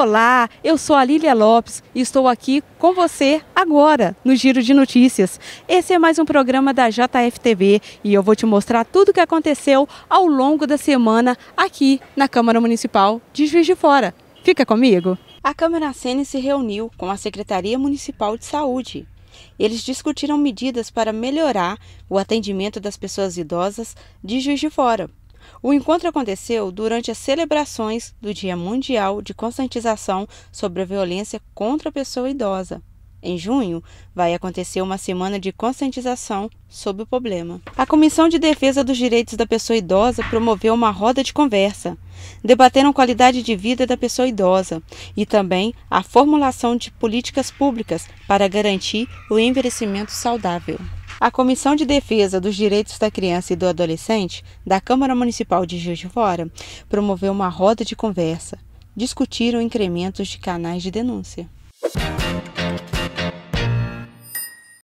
Olá, eu sou a Lília Lopes e estou aqui com você agora no Giro de Notícias. Esse é mais um programa da JFTV e eu vou te mostrar tudo o que aconteceu ao longo da semana aqui na Câmara Municipal de Juiz de Fora. Fica comigo! A Câmara Sene se reuniu com a Secretaria Municipal de Saúde. Eles discutiram medidas para melhorar o atendimento das pessoas idosas de Juiz de Fora. O encontro aconteceu durante as celebrações do Dia Mundial de Conscientização sobre a Violência contra a Pessoa Idosa. Em junho, vai acontecer uma semana de conscientização sobre o problema. A Comissão de Defesa dos Direitos da Pessoa Idosa promoveu uma roda de conversa. Debateram qualidade de vida da pessoa idosa e também a formulação de políticas públicas para garantir o envelhecimento saudável. A Comissão de Defesa dos Direitos da Criança e do Adolescente da Câmara Municipal de Juiz de Fora promoveu uma roda de conversa. Discutiram incrementos de canais de denúncia.